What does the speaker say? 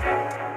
Música